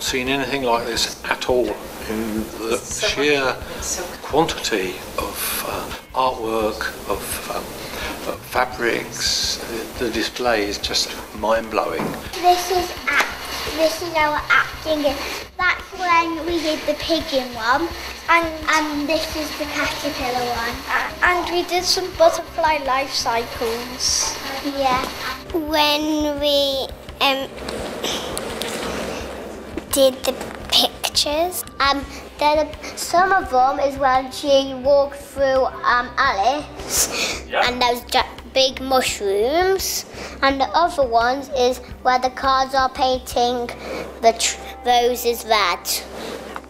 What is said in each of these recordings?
seen anything like this at all in the sheer quantity of uh, artwork, of um, uh, fabrics. The, the display is just mind blowing. This is act. This is our acting. That's when we did the pigeon one, and and this is the caterpillar one. And we did some butterfly life cycles. Yeah. When we um did the pictures, um, then some of them is when she walked through um Alice, and those big mushrooms, and the other ones is where the cards are painting the tr- roses red.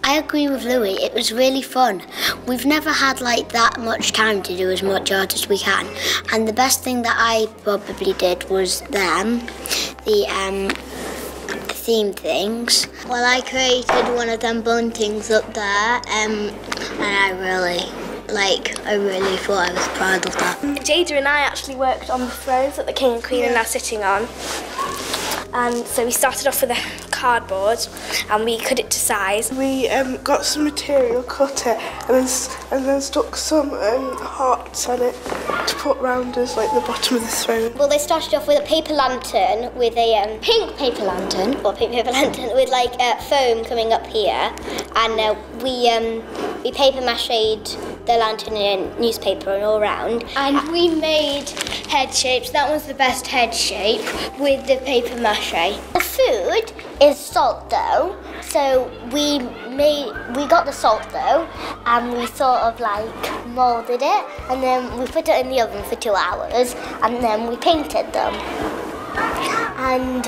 I agree with Louis. It was really fun. We've never had like that much time to do as much art as we can, and the best thing that I probably did was them, the um, theme things. Well, I created one of them buntings up there, um, and I really like. I really thought I was proud of that. Jada and I actually worked on the thrones that the king and queen are now sitting on. And so we started off with a cardboard and we cut it to size. We um, got some material, cut it, and then and then stuck some um, hearts on it to put round as like the bottom of the throne. Well, they started off with a paper lantern with a um, pink paper lantern, or pink paper lantern with like uh, foam coming up here, and uh, we um, we paper mached the lantern in newspaper and all round. And we made head shapes. That was the best head shape with the paper mache. The food is salt dough, so we made we got the salt dough and we sort of like molded it, and then we put it in the oven for two hours, and then we painted them. And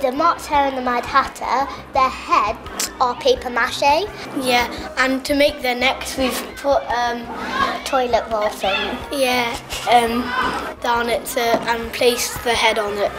the Mott's Hare and the Mad Hatter, their heads are paper mache. Yeah, and to make their necks, we've put um, toilet roll thing. Yeah, um, down it to, and placed the head on it.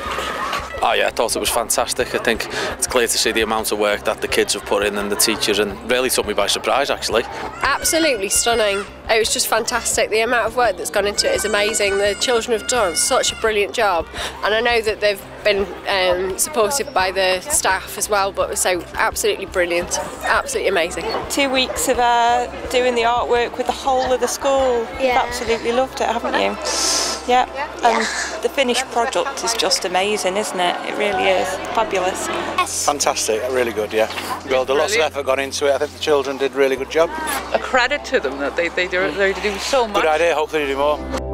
Oh yeah, I thought it was fantastic. I think it's clear to see the amount of work that the kids have put in and the teachers and really took me by surprise actually. Absolutely stunning. It was just fantastic. The amount of work that's gone into it is amazing. The children have done such a brilliant job, and I know that they've been um, supported by the staff as well. But so absolutely brilliant, absolutely amazing. two weeks of uh, doing the artwork with the whole of the school. You've absolutely loved it, haven't you? Yeah. And the finished product is just amazing, isn't it? It really is. Fabulous. Yes. Fantastic, really good, yeah. Well, the lots of effort gone into it. I think the children did a really good job. a credit to them that they, they, do, they do so much. Good idea, hopefully they do more.